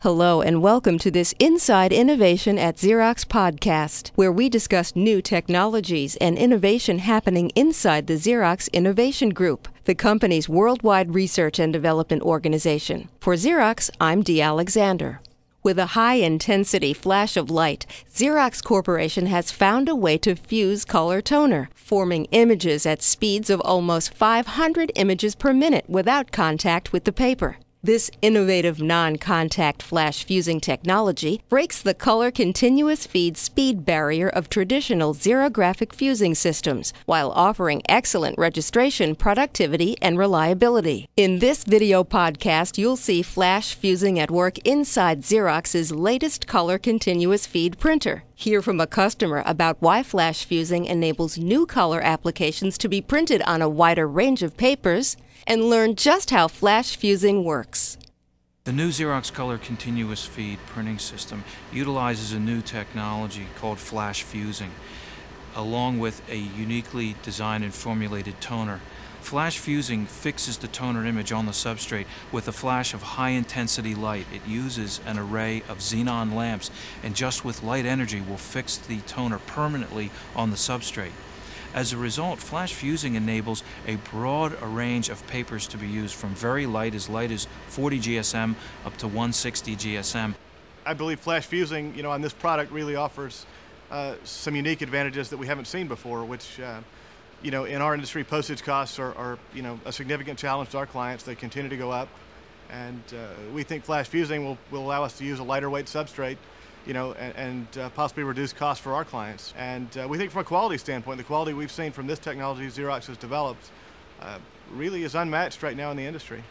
Hello, and welcome to this Inside Innovation at Xerox podcast, where we discuss new technologies and innovation happening inside the Xerox Innovation Group, the company's worldwide research and development organization. For Xerox, I'm Dee Alexander. With a high intensity flash of light, Xerox Corporation has found a way to fuse color toner, forming images at speeds of almost 500 images per minute without contact with the paper. This innovative non contact flash fusing technology breaks the color continuous feed speed barrier of traditional xerographic fusing systems while offering excellent registration, productivity, and reliability. In this video podcast, you'll see flash fusing at work inside Xerox's latest color continuous feed printer. Hear from a customer about why flash fusing enables new color applications to be printed on a wider range of papers and learn just how flash fusing works. The new Xerox Color Continuous Feed printing system utilizes a new technology called flash fusing, along with a uniquely designed and formulated toner. Flash fusing fixes the toner image on the substrate with a flash of high intensity light. It uses an array of xenon lamps and just with light energy will fix the toner permanently on the substrate. As a result, flash fusing enables a broad range of papers to be used from very light, as light as 40 GSM, up to 160 GSM. I believe flash fusing, you know, on this product really offers uh, some unique advantages that we haven't seen before, which, uh, you know, in our industry, postage costs are, are, you know, a significant challenge to our clients. They continue to go up, and uh, we think flash fusing will, will allow us to use a lighter weight substrate you know, and, and uh, possibly reduce costs for our clients. And uh, we think from a quality standpoint, the quality we've seen from this technology Xerox has developed uh, really is unmatched right now in the industry.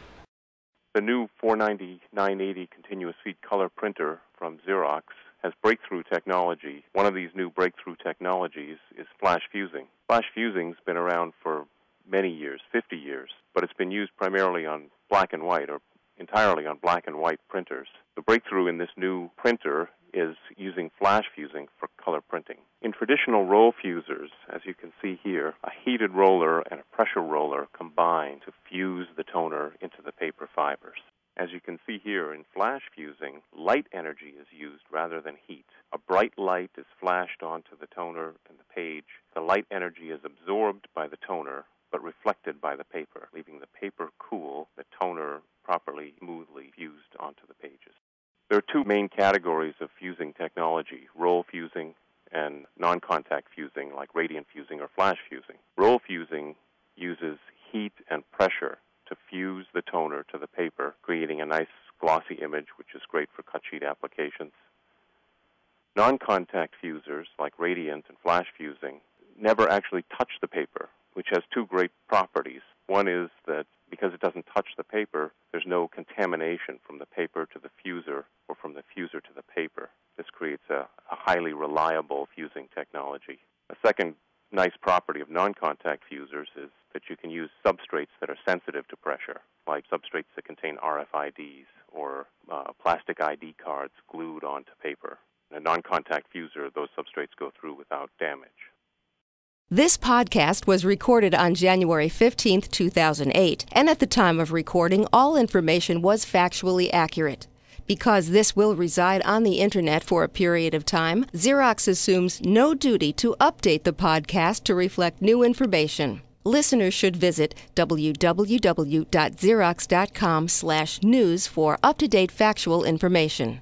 The new 490-980 continuous feed color printer from Xerox has breakthrough technology. One of these new breakthrough technologies is flash fusing. Flash fusing's been around for many years, 50 years, but it's been used primarily on black and white or entirely on black and white printers. The breakthrough in this new printer is using flash fusing for color printing. In traditional roll fusers, as you can see here, a heated roller and a pressure roller combine to fuse the toner into the paper fibers. As you can see here in flash fusing, light energy is used rather than heat. A bright light is flashed onto the toner and the page. The light energy is absorbed by the toner but reflected by the paper, leaving the paper cool, the toner properly smoothly fused onto the pages. There are two main categories of fusing technology roll fusing and non contact fusing, like radiant fusing or flash fusing. Roll fusing uses heat and pressure to fuse the toner to the paper, creating a nice glossy image, which is great for cut sheet applications. Non contact fusers, like radiant and flash fusing, never actually touch the paper, which has two great properties. One is that because it doesn't touch the paper, there's no contamination from the paper to the fuser from the fuser to the paper. This creates a, a highly reliable fusing technology. A second nice property of non-contact fusers is that you can use substrates that are sensitive to pressure, like substrates that contain RFIDs or uh, plastic ID cards glued onto paper. In a non-contact fuser, those substrates go through without damage. This podcast was recorded on January 15, 2008, and at the time of recording, all information was factually accurate. Because this will reside on the internet for a period of time, Xerox assumes no duty to update the podcast to reflect new information. Listeners should visit www.xerox.com/news for up-to-date factual information.